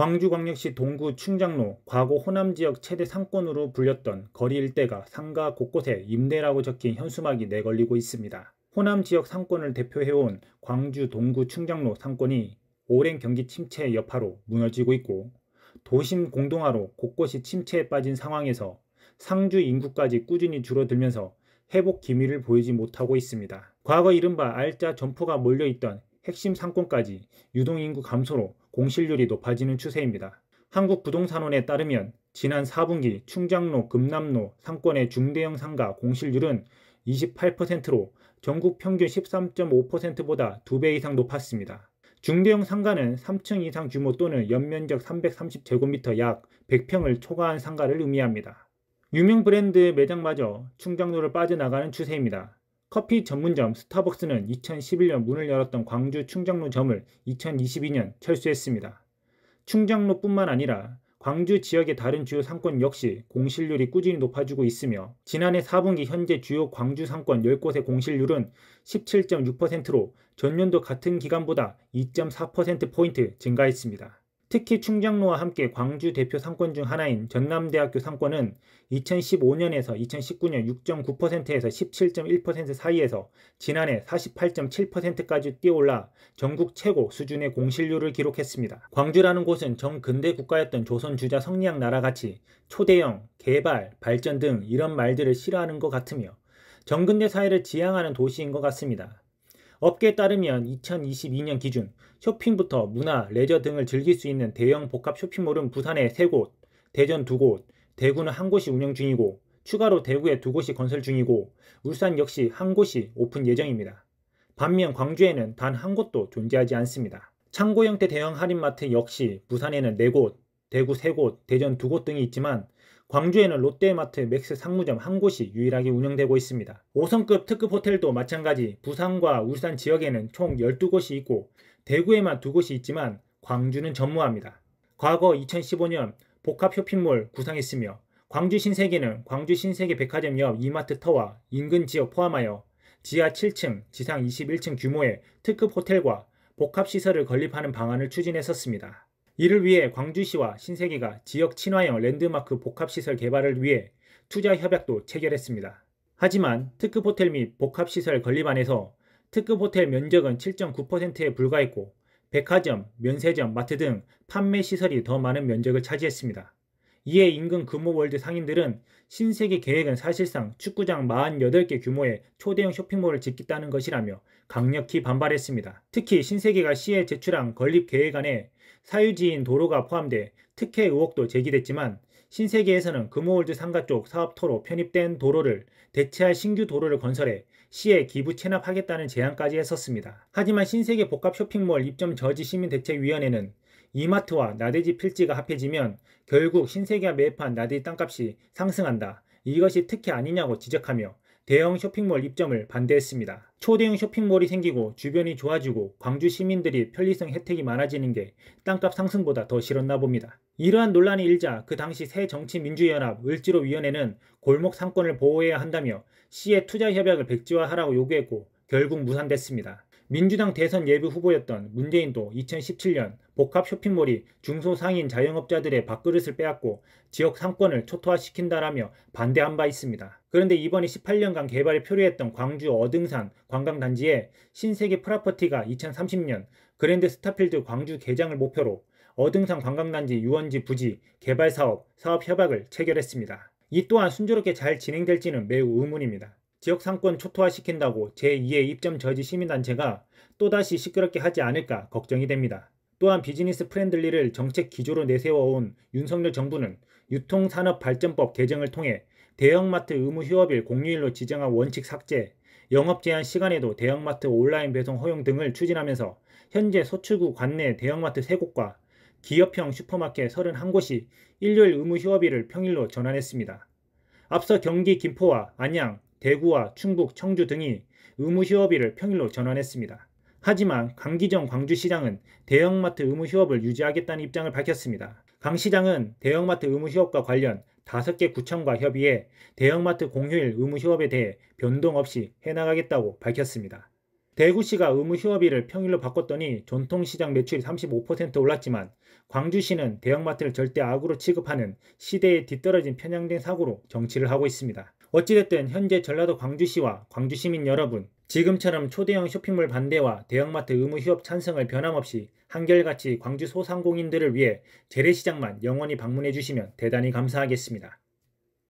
광주광역시 동구 충장로 과거 호남 지역 최대 상권으로 불렸던 거리 일대가 상가 곳곳에 임대라고 적힌 현수막이 내걸리고 있습니다. 호남 지역 상권을 대표해온 광주 동구 충장로 상권이 오랜 경기 침체의 여파로 무너지고 있고 도심 공동화로 곳곳이 침체에 빠진 상황에서 상주 인구까지 꾸준히 줄어들면서 회복 기미를 보이지 못하고 있습니다. 과거 이른바 알짜 점포가 몰려있던 핵심 상권까지 유동인구 감소로 공실률이 높아지는 추세입니다. 한국부동산원에 따르면 지난 4분기 충장로, 금남로 상권의 중대형 상가 공실률은 28%로 전국 평균 13.5%보다 2배 이상 높았습니다. 중대형 상가는 3층 이상 규모 또는 연면적 330제곱미터 약 100평을 초과한 상가를 의미합니다. 유명 브랜드 매장마저 충장로를 빠져나가는 추세입니다. 커피 전문점 스타벅스는 2011년 문을 열었던 광주 충장로점을 2022년 철수했습니다. 충장로뿐만 아니라 광주 지역의 다른 주요 상권 역시 공실률이 꾸준히 높아지고 있으며 지난해 4분기 현재 주요 광주 상권 10곳의 공실률은 17.6%로 전년도 같은 기간보다 2.4%포인트 증가했습니다. 특히 충장로와 함께 광주 대표 상권 중 하나인 전남대학교 상권은 2015년에서 2019년 6.9%에서 17.1% 사이에서 지난해 48.7%까지 뛰어올라 전국 최고 수준의 공실률을 기록했습니다. 광주라는 곳은 정근대 국가였던 조선 주자 성리학 나라같이 초대형, 개발, 발전 등 이런 말들을 싫어하는 것 같으며 정근대 사회를 지향하는 도시인 것 같습니다. 업계에 따르면 2022년 기준 쇼핑부터 문화, 레저 등을 즐길 수 있는 대형 복합 쇼핑몰은 부산에 3곳, 대전 2곳, 대구는 한 곳이 운영 중이고 추가로 대구에 두 곳이 건설 중이고 울산 역시 한 곳이 오픈 예정입니다. 반면 광주에는 단 한 곳도 존재하지 않습니다. 창고 형태 대형 할인마트 역시 부산에는 4곳, 대구 3곳, 대전 2곳 등이 있지만 광주에는 롯데마트 맥스 상무점 한 곳이 유일하게 운영되고 있습니다. 5성급 특급 호텔도 마찬가지 부산과 울산 지역에는 총 12곳이 있고 대구에만 2곳이 있지만 광주는 전무합니다. 과거 2015년 복합 쇼핑몰 구상했으며 광주 신세계는 광주 신세계 백화점 옆 이마트 터와 인근 지역 포함하여 지하 7층, 지상 21층 규모의 특급 호텔과 복합시설을 건립하는 방안을 추진했었습니다. 이를 위해 광주시와 신세계가 지역 친화형 랜드마크 복합시설 개발을 위해 투자 협약도 체결했습니다. 하지만 특급 호텔 및 복합시설 건립안에서 특급 호텔 면적은 7.9%에 불과했고 백화점, 면세점, 마트 등 판매 시설이 더 많은 면적을 차지했습니다. 이에 인근 금호월드 상인들은 신세계 계획은 사실상 축구장 48개 규모의 초대형 쇼핑몰을 짓겠다는 것이라며 강력히 반발했습니다. 특히 신세계가 시에 제출한 건립 계획안에 사유지인 도로가 포함돼 특혜 의혹도 제기됐지만 신세계에서는 금호월드 상가 쪽 사업토로 편입된 도로를 대체할 신규 도로를 건설해 시에 기부 체납하겠다는 제안까지 했었습니다. 하지만 신세계 복합 쇼핑몰 입점 저지 시민대책위원회는 이마트와 나대지 필지가 합해지면 결국 신세계가 매입한 나대지 땅값이 상승한다. 이것이 특혜 아니냐고 지적하며 대형 쇼핑몰 입점을 반대했습니다. 초대형 쇼핑몰이 생기고 주변이 좋아지고 광주 시민들이 편리성 혜택이 많아지는 게 땅값 상승보다 더 싫었나 봅니다. 이러한 논란이 일자 그 당시 새정치민주연합 을지로위원회는 골목 상권을 보호해야 한다며 시의 투자 협약을 백지화하라고 요구했고 결국 무산됐습니다. 민주당 대선 예비 후보였던 문재인도 2017년 복합 쇼핑몰이 중소상인 자영업자들의 밥그릇을 빼앗고 지역 상권을 초토화시킨다라며 반대한 바 있습니다. 그런데 이번에 18년간 개발이 표류했던 광주 어등산 관광단지에 신세계 프라퍼티가 2030년 그랜드 스타필드 광주 개장을 목표로 어등산 관광단지 유원지 부지 개발 사업, 사업 협약을 체결했습니다. 이 또한 순조롭게 잘 진행될지는 매우 의문입니다. 지역 상권 초토화시킨다고 제2의 입점 저지 시민단체가 또다시 시끄럽게 하지 않을까 걱정이 됩니다. 또한 business friendly를 정책 기조로 내세워온 윤석열 정부는 유통산업발전법 개정을 통해 대형마트 의무 휴업일 공휴일로 지정한 원칙 삭제, 영업 제한 시간에도 대형마트 온라인 배송 허용 등을 추진하면서 현재 서초구 관내 대형마트 3곳과 기업형 슈퍼마켓 31곳이 일요일 의무 휴업일을 평일로 전환했습니다. 앞서 경기 김포와 안양, 대구와 충북, 청주 등이 의무 휴업일을 평일로 전환했습니다. 하지만 강기정 광주시장은 대형마트 의무 휴업을 유지하겠다는 입장을 밝혔습니다. 강 시장은 대형마트 의무 휴업과 관련 5개 구청과 협의해 대형마트 공휴일 의무 휴업에 대해 변동 없이 해나가겠다고 밝혔습니다. 대구시가 의무 휴업일을 평일로 바꿨더니 전통시장 매출이 35% 올랐지만 광주시는 대형마트를 절대 악으로 취급하는 시대에 뒤떨어진 편향된 사고로 정치를 하고 있습니다. 어찌됐든 현재 전라도 광주시와 광주시민 여러분 지금처럼 초대형 쇼핑몰 반대와 대형마트 의무 휴업 찬성을 변함없이 한결같이 광주 소상공인들을 위해 재래시장만 영원히 방문해 주시면 대단히 감사하겠습니다.